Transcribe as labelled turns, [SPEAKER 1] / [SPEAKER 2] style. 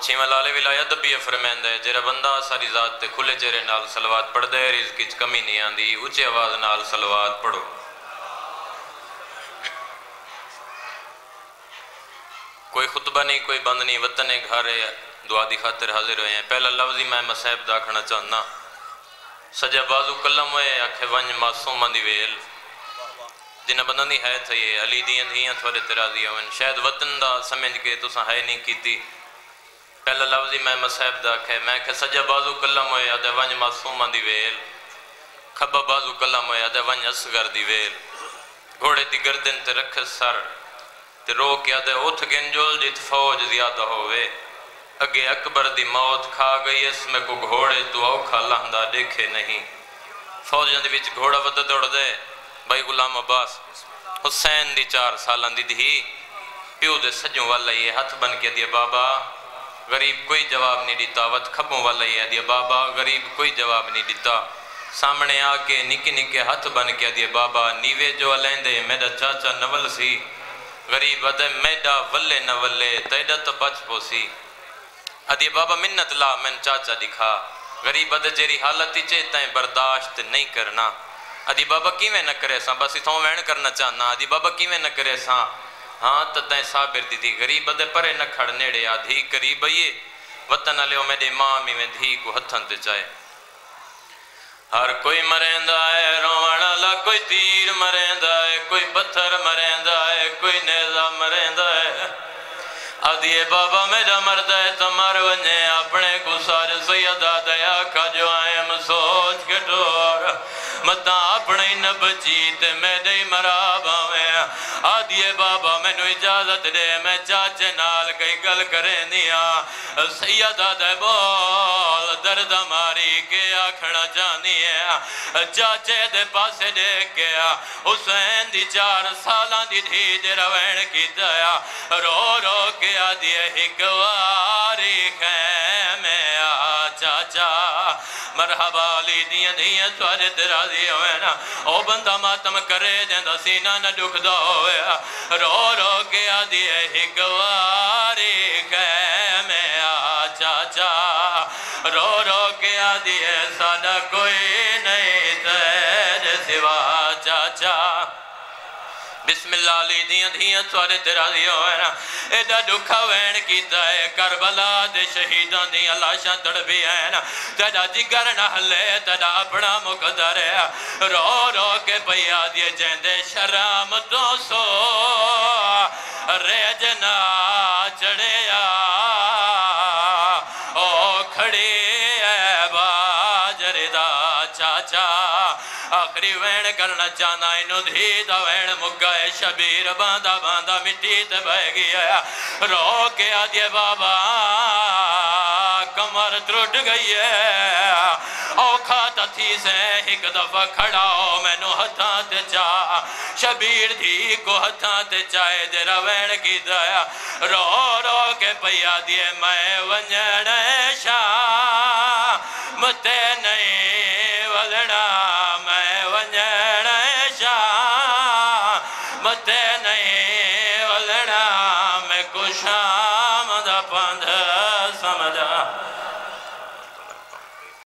[SPEAKER 1] छेवा लाले विलायत भी फरमांदा है जेरा बंदा सारी जात ते खुले चेहरे नाल सलवात पढ़दा है, रिज़्क च कमी नहीं आंदी ऊँची आवाज़ नाल सलवात पढ़ो। कोई खुतबा नहीं, कोई बंद नहीं, वतन घर है, दुआ की खातिर हाजिर हुए हैं। पहला लफ्ज ही मैं मसैब का चाहना सजा बाजू कलम होए, आखे वंज मासूम दी वेल। जिन्हें बंदा है थे अली दियाँ धियाँ थोड़े तेरा दिया शायद वतन का समझ के तुसा है नहीं की पहला लफ्ज ही मैं मसैब का आखे मैं आखे सजा बाजू कलम होए आदे वंज मासूम दी वेल। खब्बा बाजू कलम होए आदे वंज असगर दी वेल। घोड़े की गर्दन ते रख सर, ते रो के आदे उठ गिनजुल जित फौज ज़्यादा होवे। अगे अकबर दी मौत खा गई, इसमें को घोड़े तू औखा लहंदा देखे नहीं। फौजों दे विच घोड़ा वध दौड़दे भाई गुलाम अब्बास, हुसैन दी चार साल दी धी प्यो दे सजों वाला हथ बन के दिए बाबा गरीब कोई जवाब नहीं दिता। वत खबों वाला ये दिया बाबा गरीब कोई जवाब नहीं दिता। सामने आके निके निके हथ बन के दिए बाबा नीवे जो अलेंदे मेरा चाचा नवल सी। गरीब अदे मेडा वल्ले न वल्ले तेडा तो बच पोसी अदे बाबा मिन्नत ला, मैन चाचा दिखा। गरीब अदे जेरी हालत चे तैं बर्दाश्त नहीं करना। अदी बाबा किवें न करे सा? बस इथों वैन करना चाहना। अदी बाबा किवें न करे सा? हाँ तो तैं साबिर दीदी, गरीब अदे परे न खड़ नेड़े आ धी करीब ये वतन लियो मेरे माँ मी में धी को हथन ते चाहे हर कोई मरेंदा है, रोवण ला कोई तीर मरेंदा है, कोई पत्थर मरेंदा है, कोई नेजा मरेंदा है। आदिए बाबा मेरा मरदा है तो मर वने अपने को सारे सैयदा दया का जो आए सोच के डोर मता अपने न बची ते बावे आदिए बाबा, मैनू इजाज़त दे, मैं चाचे नाल कई गल करे दिया सैयदा दे बोल, दर्द मारी के आखना चाहनी है चाचे दे पासे देख के हुसैन दी चार साल दी धी दे रवैन की दया। रो रो के आदि एक आ चाचा मरहबाली दियाँ दियाँ थोड़े दराजी होवे ना। ओ बंदा मातम करे जंदा सीना न दुखदा होवे रो रो के आदि एक वारी खैमे आ चाचा। रो रो के आदि कोई बिस्मिल्लाह ली दियाँ दियाँ थोड़े तेरा दियो है ना दुखा वैन है करबला दे शहीदां दियाँ है ना तेरा जिगर हले तेरा अपना मुकदर है रो रो के भैया दिए जेंदे शराम तो सो आखिरी वैन करना चाहना इनू धी दा वैन मुक्का शबीर बांदा बांदा मिट्टी ते बह गया रो के आदिए बाबा, कमर त्रुट गई है। औखा तथी से, एक दफ़ा खड़ा हो, मैनू हथा ते चा। शबीर धी को हथा ते चाहे, तेरा वैन की दया। रो रो के पैया दिए मैं वंजन शाह मते नहीं लड़ा मैं कुशा